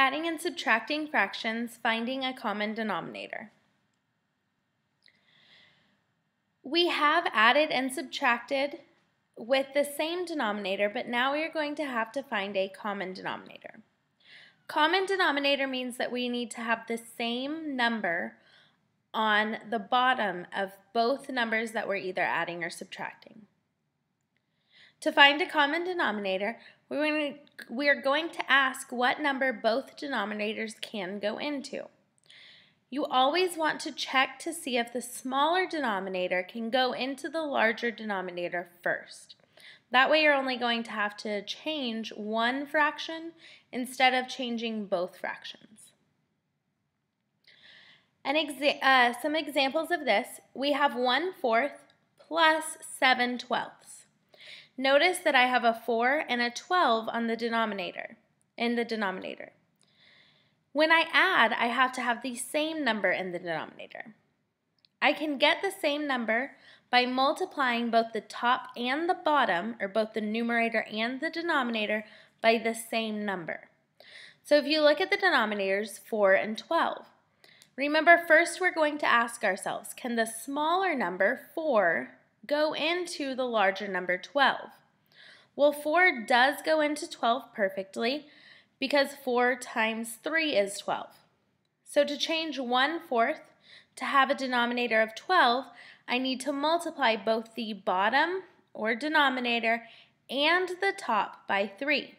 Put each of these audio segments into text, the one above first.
Adding and subtracting fractions, finding a common denominator. We have added and subtracted with the same denominator, but now we are going to have to find a common denominator. Common denominator means that we need to have the same number on the bottom of both numbers that we're either adding or subtracting. To find a common denominator, we are going to ask what number both denominators can go into. You always want to check to see if the smaller denominator can go into the larger denominator first. That way you're only going to have to change one fraction instead of changing both fractions. And exa uh, some examples of this, we have 1 fourth plus 7 twelfths. Notice that I have a 4 and a 12 on the denominator, in the denominator. When I add, I have to have the same number in the denominator. I can get the same number by multiplying both the top and the bottom, or both the numerator and the denominator, by the same number. So if you look at the denominators, 4 and 12, remember first we're going to ask ourselves, can the smaller number, 4, go into the larger number 12? Well, 4 does go into 12 perfectly because 4 times 3 is 12. So to change 1 fourth to have a denominator of 12, I need to multiply both the bottom or denominator and the top by 3.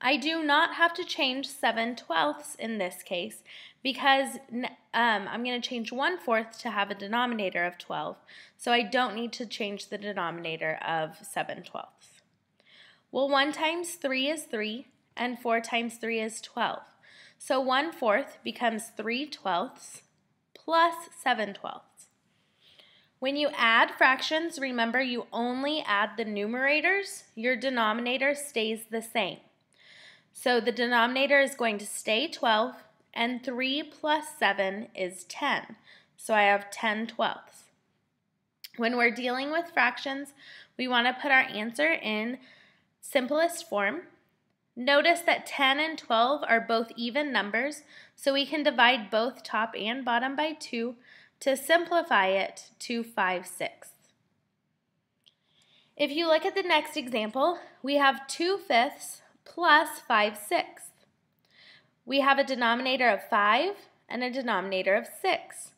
I do not have to change 7 twelfths in this case because um, I'm going to change 1 fourth to have a denominator of 12, so I don't need to change the denominator of 7 twelfths. Well, 1 times 3 is 3, and 4 times 3 is 12. So 1 fourth becomes 3 twelfths plus 7 twelfths. When you add fractions, remember you only add the numerators. Your denominator stays the same. So the denominator is going to stay 12, and 3 plus 7 is 10. So I have 10 twelfths. When we're dealing with fractions, we want to put our answer in simplest form. Notice that 10 and 12 are both even numbers, so we can divide both top and bottom by 2 to simplify it to 5 sixths. If you look at the next example, we have 2 fifths plus 5 sixths. We have a denominator of 5 and a denominator of 6.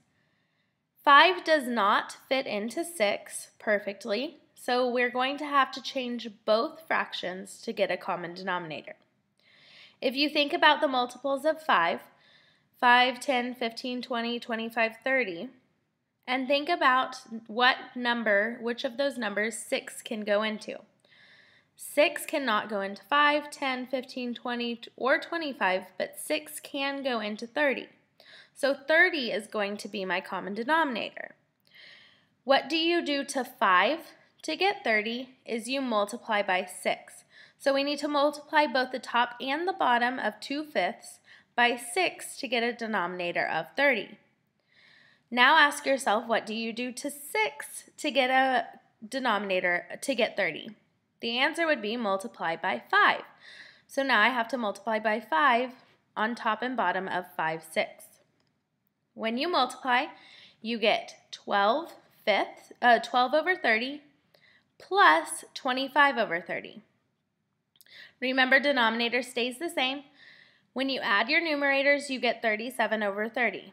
5 does not fit into 6 perfectly, so we're going to have to change both fractions to get a common denominator. If you think about the multiples of 5, 5, 10, 15, 20, 25, 30, and think about what number, which of those numbers 6 can go into. 6 cannot go into 5, 10, 15, 20, or 25, but 6 can go into 30. So 30 is going to be my common denominator. What do you do to 5 to get 30 is you multiply by 6. So we need to multiply both the top and the bottom of 2 fifths by 6 to get a denominator of 30. Now ask yourself, what do you do to 6 to get a denominator to get 30? The answer would be multiply by 5. So now I have to multiply by 5 on top and bottom of 5 6. When you multiply, you get 12 fifths, uh, 12 over 30 plus 25 over 30. Remember, denominator stays the same. When you add your numerators, you get 37 over 30.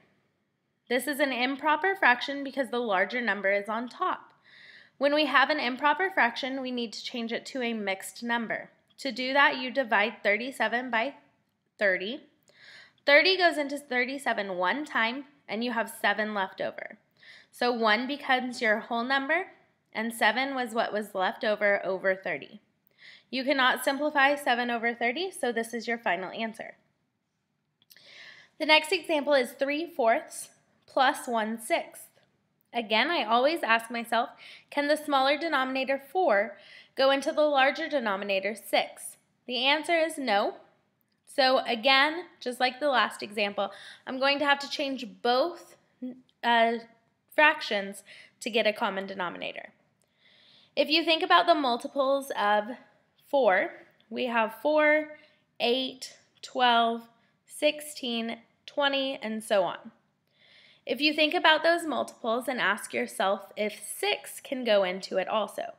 This is an improper fraction because the larger number is on top. When we have an improper fraction, we need to change it to a mixed number. To do that, you divide 37 by 30. 30 goes into 37 one time, and you have 7 left over. So 1 becomes your whole number, and 7 was what was left over over 30. You cannot simplify 7 over 30, so this is your final answer. The next example is 3 fourths plus 1 sixth. Again, I always ask myself, can the smaller denominator 4 go into the larger denominator 6? The answer is no. So again, just like the last example, I'm going to have to change both uh, fractions to get a common denominator. If you think about the multiples of 4, we have 4, 8, 12, 16, 20, and so on. If you think about those multiples and ask yourself if 6 can go into it also.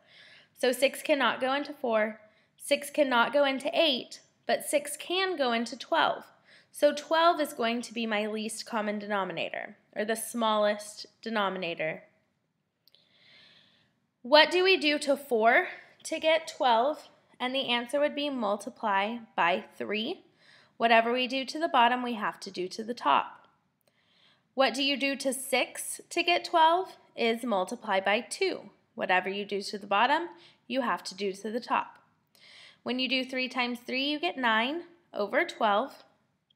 So 6 cannot go into 4, 6 cannot go into 8, but 6 can go into 12. So 12 is going to be my least common denominator, or the smallest denominator. What do we do to 4 to get 12? And the answer would be multiply by 3. Whatever we do to the bottom, we have to do to the top. What do you do to 6 to get 12? Is multiply by 2. Whatever you do to the bottom, you have to do to the top. When you do 3 times 3, you get 9 over 12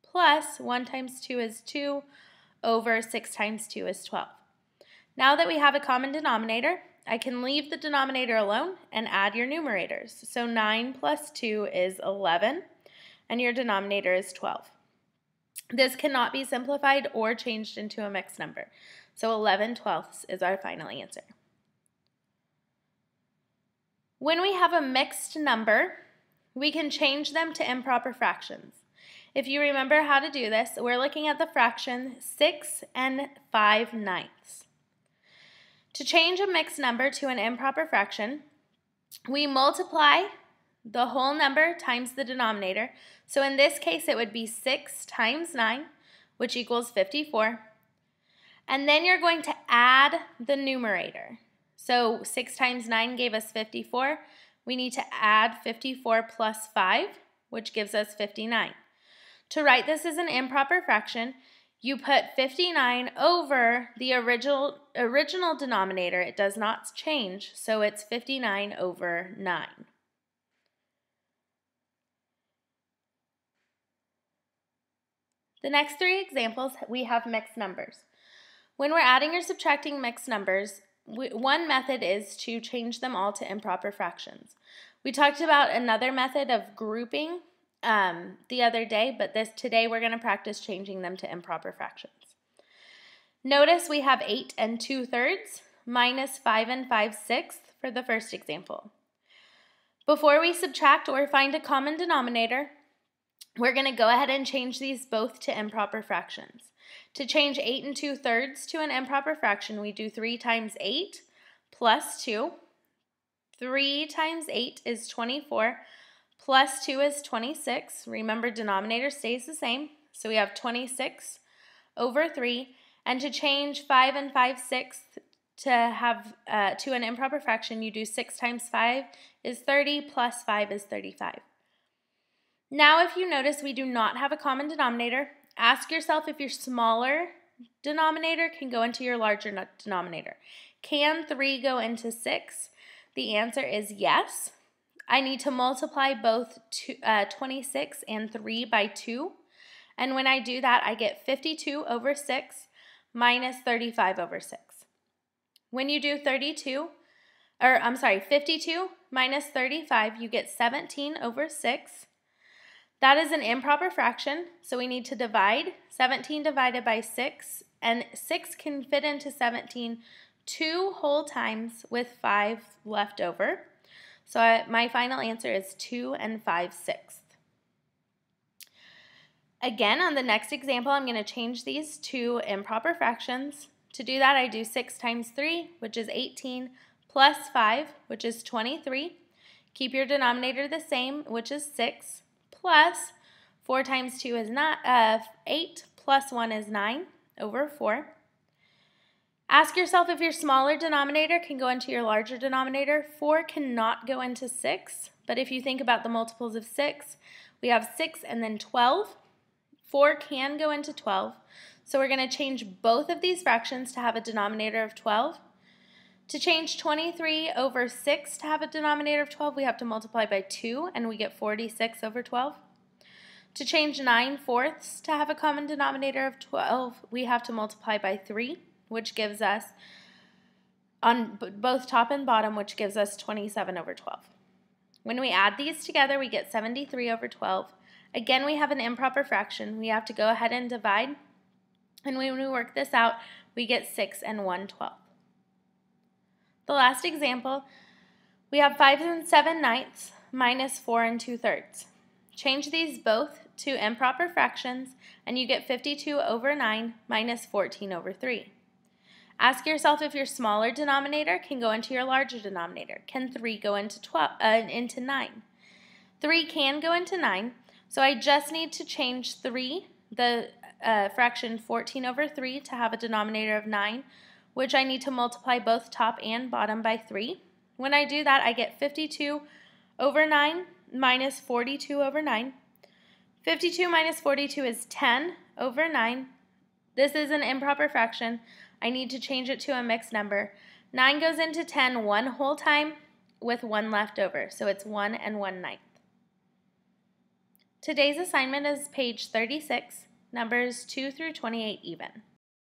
plus 1 times 2 is 2 over 6 times 2 is 12. Now that we have a common denominator, I can leave the denominator alone and add your numerators. So 9 plus 2 is 11, and your denominator is 12. This cannot be simplified or changed into a mixed number. So 11 twelfths is our final answer. When we have a mixed number, we can change them to improper fractions. If you remember how to do this, we're looking at the fraction 6 and 5 ninths. To change a mixed number to an improper fraction, we multiply the whole number times the denominator. So in this case, it would be 6 times 9, which equals 54. And then you're going to add the numerator. So 6 times 9 gave us 54. We need to add 54 plus 5, which gives us 59. To write this as an improper fraction, you put 59 over the original, original denominator. It does not change, so it's 59 over 9. The next three examples, we have mixed numbers. When we're adding or subtracting mixed numbers, we, one method is to change them all to improper fractions. We talked about another method of grouping um, the other day, but this today we're going to practice changing them to improper fractions. Notice we have 8 and 2 thirds minus 5 and 5 sixths for the first example. Before we subtract or find a common denominator, we're going to go ahead and change these both to improper fractions. To change 8 and 2 thirds to an improper fraction, we do 3 times 8 plus 2. 3 times 8 is 24 plus 2 is 26. Remember, denominator stays the same. So we have 26 over 3. And to change 5 and 5 sixths to have uh, to an improper fraction, you do 6 times 5 is 30 plus 5 is 35. Now, if you notice we do not have a common denominator, ask yourself if your smaller denominator can go into your larger denominator. Can 3 go into 6? The answer is yes. I need to multiply both two, uh, 26 and 3 by 2. And when I do that, I get 52 over 6 minus 35 over 6. When you do 32, or I'm sorry, 52 minus 35, you get 17 over 6. That is an improper fraction, so we need to divide. 17 divided by 6, and 6 can fit into 17 two whole times with 5 left over. So I, my final answer is 2 and 5 sixths. Again, on the next example, I'm going to change these to improper fractions. To do that, I do 6 times 3, which is 18, plus 5, which is 23. Keep your denominator the same, which is 6, plus 4 times 2 is not, uh, 8, plus 1 is 9 over 4. Ask yourself if your smaller denominator can go into your larger denominator. 4 cannot go into 6, but if you think about the multiples of 6, we have 6 and then 12. 4 can go into 12. So we're going to change both of these fractions to have a denominator of 12. To change 23 over 6 to have a denominator of 12, we have to multiply by 2, and we get 46 over 12. To change 9 fourths to have a common denominator of 12, we have to multiply by 3 which gives us on both top and bottom, which gives us 27 over 12. When we add these together, we get 73 over 12. Again, we have an improper fraction. We have to go ahead and divide. And when we work this out, we get 6 and 1 12. The last example, we have 5 and 7 ninths minus 4 and 2 thirds. Change these both to improper fractions, and you get 52 over 9 minus 14 over 3. Ask yourself if your smaller denominator can go into your larger denominator. Can 3 go into, 12, uh, into 9? 3 can go into 9, so I just need to change 3, the uh, fraction 14 over 3, to have a denominator of 9, which I need to multiply both top and bottom by 3. When I do that, I get 52 over 9 minus 42 over 9. 52 minus 42 is 10 over 9. This is an improper fraction. I need to change it to a mixed number. 9 goes into 10 one whole time with 1 left over, so it's 1 and 1 ninth. Today's assignment is page 36, numbers 2 through 28 even.